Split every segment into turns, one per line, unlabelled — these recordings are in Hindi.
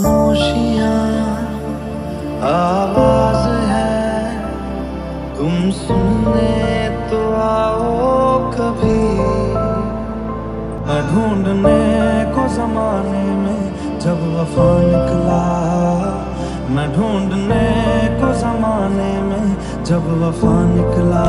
खामोशियाँ। आवाज़ है, तुम सुनने तो आओ कभी। ढूँढने को जमाने में जब वफा निकला। मैं ढूँढने को जमाने में जब वफा निकला।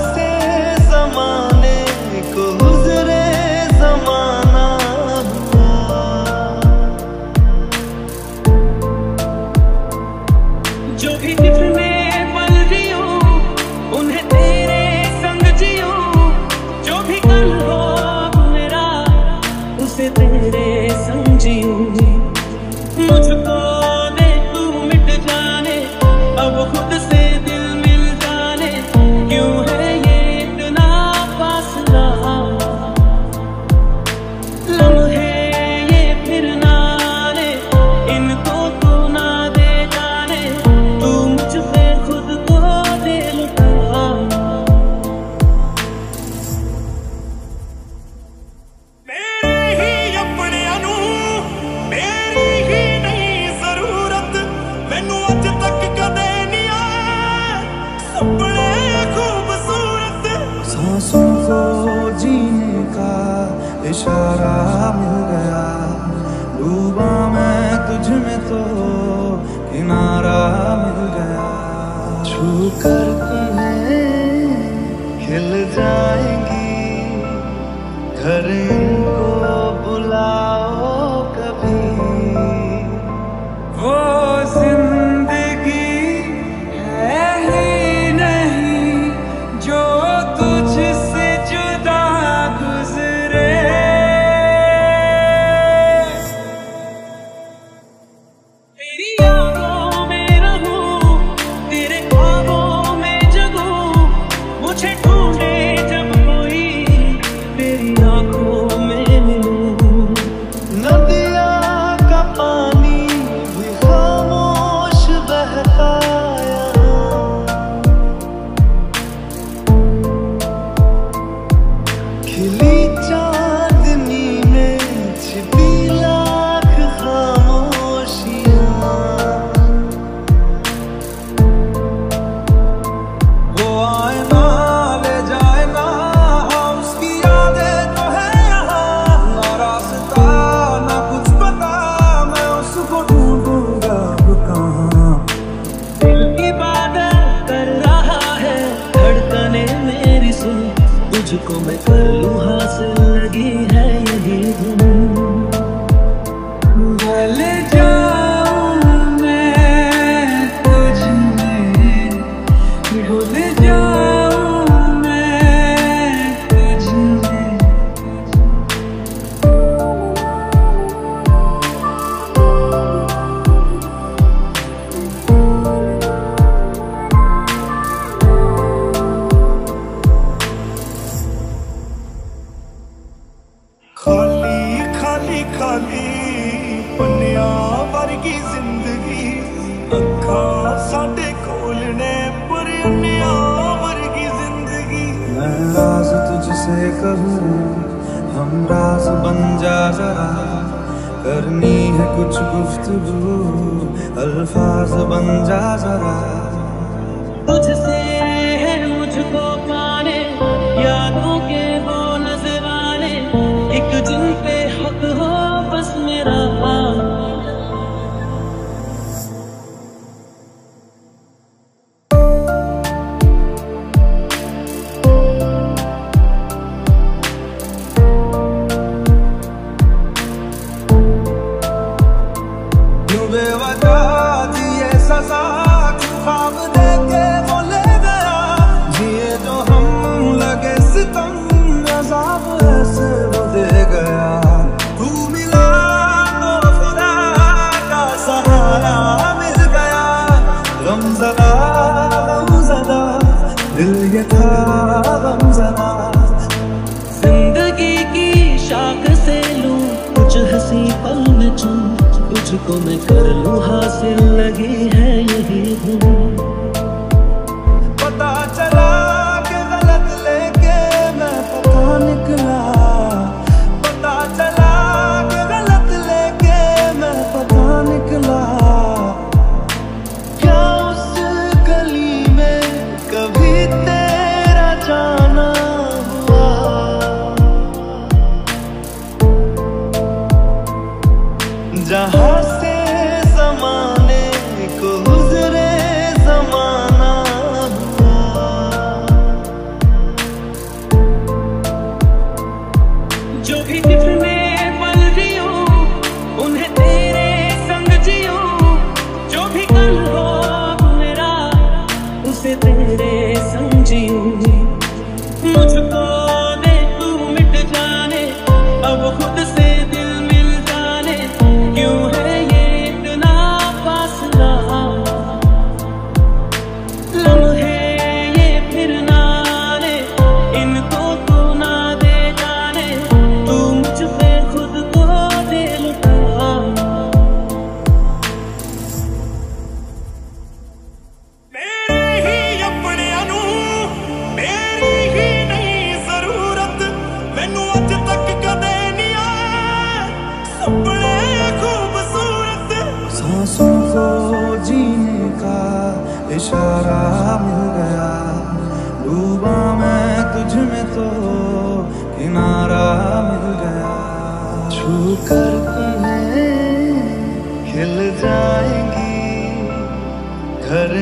जाएँगी। घर इनको बुलाओ
मैं कर लूँ
तुझसे कहूँ हम राज बन जा जरा। करनी है कुछ गुफ्तगू अल्फाज बन जा जरा।
तुझसे मुझको तुम्हें कर लूँ हासिल लगी है यही धुन
छू कर तुम्हें खिल जाएगी घर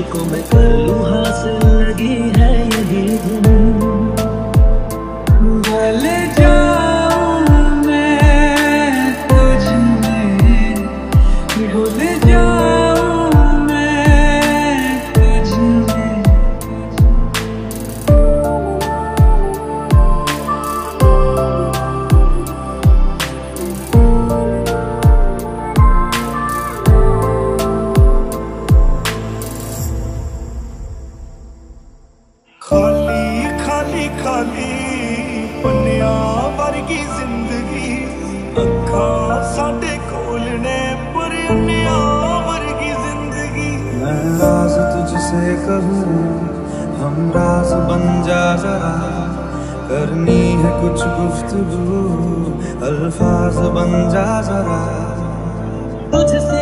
chico me. कहूँ हम राज बन जा रहा करनी है कुछ गुफ्तगू, अल्फाज बन जा रहा
तुझसे